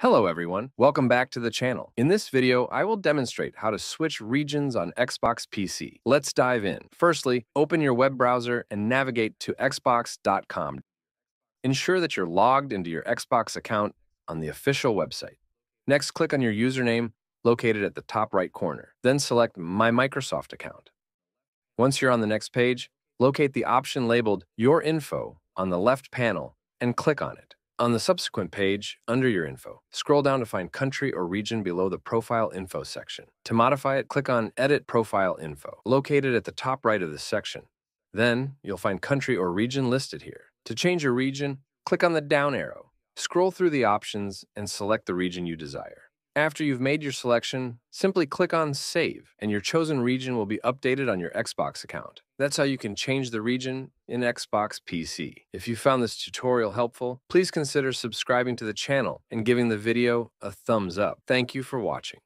Hello everyone, welcome back to the channel. In this video, I will demonstrate how to switch regions on Xbox PC. Let's dive in. Firstly, open your web browser and navigate to xbox.com. Ensure that you're logged into your Xbox account on the official website. Next, click on your username located at the top right corner. Then select My Microsoft account. Once you're on the next page, locate the option labeled Your Info on the left panel and click on it. On the subsequent page, under your info, scroll down to find country or region below the Profile Info section. To modify it, click on Edit Profile Info, located at the top right of this section. Then, you'll find country or region listed here. To change your region, click on the down arrow. Scroll through the options and select the region you desire. After you've made your selection, simply click on Save, and your chosen region will be updated on your Xbox account. That's how you can change the region in Xbox PC. If you found this tutorial helpful, please consider subscribing to the channel and giving the video a thumbs up. Thank you for watching.